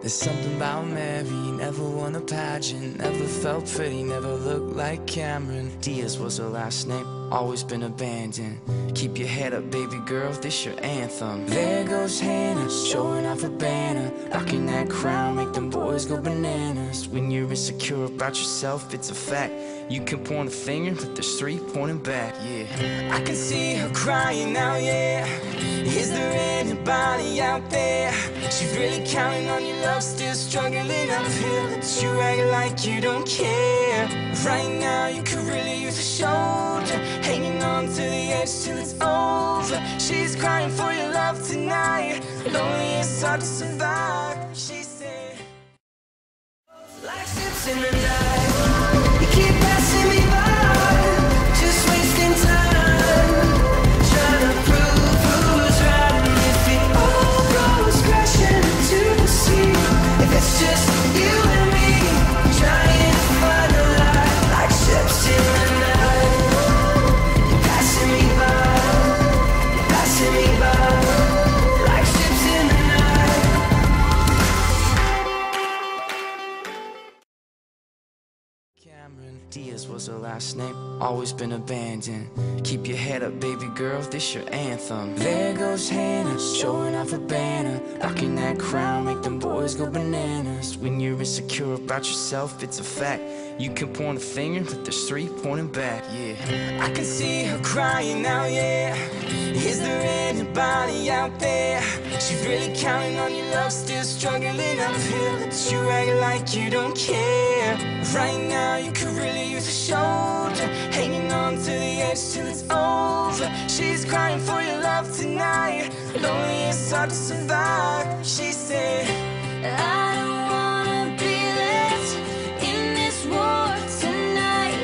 There's something about Mary, never won a pageant, never felt pretty, never looked like Cameron. Diaz was her last name, always been abandoned. Keep your head up, baby girl, this your anthem. There goes Hannah, showing off her banner, rocking that crown, make them boys go bananas. When you're insecure about yourself, it's a fact. You can point a finger, but there's three pointing back, yeah. I can see her crying now, yeah. Is there anybody out there? She's really counting on your love, still struggling uphill. But you act like you don't care. Right now, you could really use a shoulder, hanging on to the edge till it's over. She's crying for your love tonight. Lonely, it's hard to survive. She said, like ships in the Diaz was her last name, always been abandoned. Keep your head up, baby girl, this your anthem. There goes Hannah, showing off her banner, rocking that crown, make them boys go bananas. When you're insecure about yourself, it's a fact. You can point a finger, but there's three pointing back, yeah. I can see her crying now, yeah. Is there anybody out there? She's really counting on your love, still struggling uphill. But you act like you don't care. Right now, you could really use a shoulder, hanging on to the edge till it's over. She's crying for your love tonight. Lonely, it's hard to survive. She said, I don't wanna be left in this war tonight.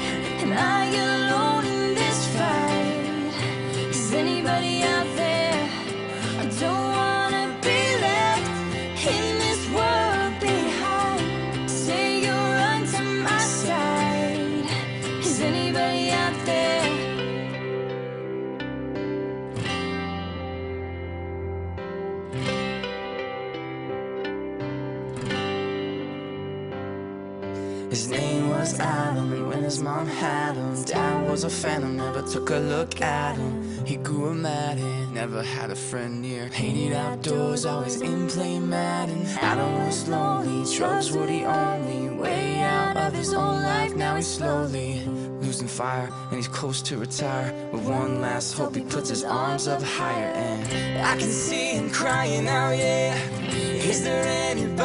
I alone in this fight? Is anybody out there? I don't His name was Adam, and when his mom had him, Dad was a phantom, never took a look at him. He grew a Madden, never had a friend near. Hated outdoors, always in play Madden. Adam was lonely, drugs were the only way out of his own life. Now he's slowly losing fire, and he's close to retire. With one last hope, he puts his arms up higher, and I can see him crying out, yeah. Is there? He's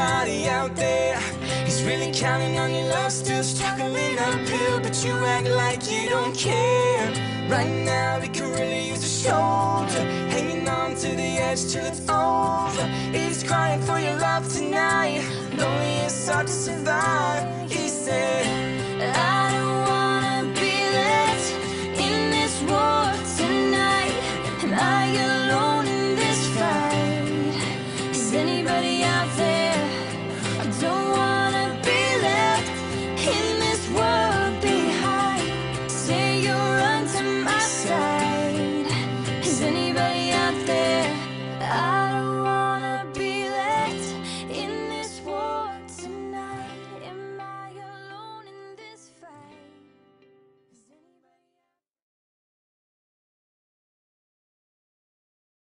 really counting on your love, still struggling uphill, but you act like you don't care. Right now, he could really use a shoulder, hanging on to the edge till it's over. He's crying for your love tonight. Lonely, it's hard to survive.